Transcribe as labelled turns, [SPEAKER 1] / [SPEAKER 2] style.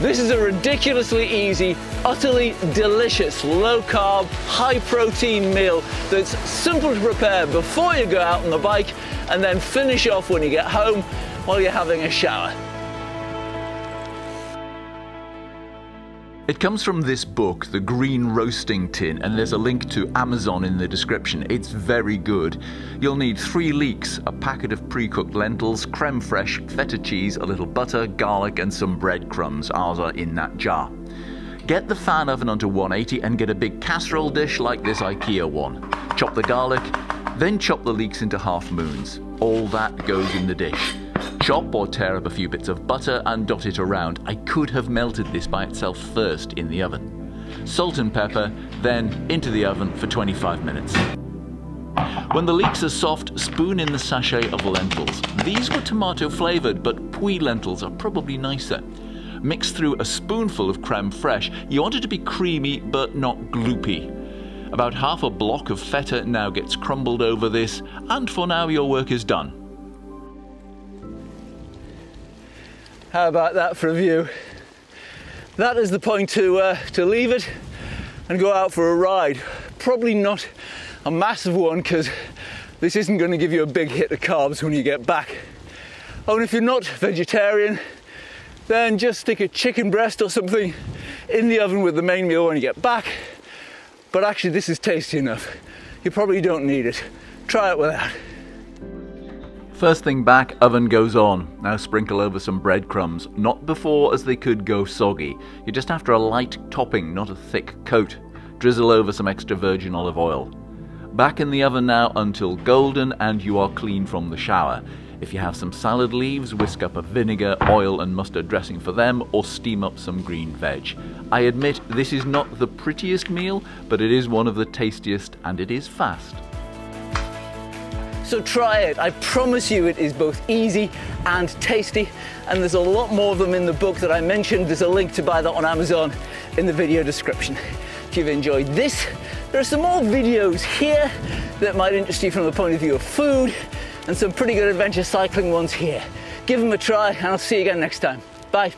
[SPEAKER 1] This is a ridiculously easy, utterly delicious, low carb, high protein meal that's simple to prepare before you go out on the bike and then finish off when you get home while you're having a shower.
[SPEAKER 2] It comes from this book, The Green Roasting Tin, and there's a link to Amazon in the description. It's very good. You'll need three leeks, a packet of pre-cooked lentils, creme fraiche, feta cheese, a little butter, garlic, and some breadcrumbs. Ours are in that jar. Get the fan oven onto 180 and get a big casserole dish like this IKEA one. Chop the garlic, then chop the leeks into half moons. All that goes in the dish. Chop or tear up a few bits of butter and dot it around. I could have melted this by itself first in the oven. Salt and pepper, then into the oven for 25 minutes. When the leeks are soft, spoon in the sachet of lentils. These were tomato flavoured, but Puy lentils are probably nicer. Mix through a spoonful of creme fraiche. You want it to be creamy, but not gloopy. About half a block of feta now gets crumbled over this, and for now your work is done.
[SPEAKER 1] How about that for a view? That is the point to, uh, to leave it and go out for a ride. Probably not a massive one because this isn't going to give you a big hit of carbs when you get back. Oh, and if you're not vegetarian, then just stick a chicken breast or something in the oven with the main meal when you get back. But actually, this is tasty enough. You probably don't need it. Try it without.
[SPEAKER 2] First thing back, oven goes on. Now sprinkle over some breadcrumbs, not before as they could go soggy. You're just after a light topping, not a thick coat. Drizzle over some extra virgin olive oil. Back in the oven now until golden and you are clean from the shower. If you have some salad leaves, whisk up a vinegar, oil and mustard dressing for them or steam up some green veg. I admit this is not the prettiest meal, but it is one of the tastiest and it is fast.
[SPEAKER 1] So try it. I promise you it is both easy and tasty. And there's a lot more of them in the book that I mentioned. There's a link to buy that on Amazon in the video description. If you've enjoyed this, there are some more videos here that might interest you from the point of view of food and some pretty good adventure cycling ones here. Give them a try and I'll see you again next time. Bye.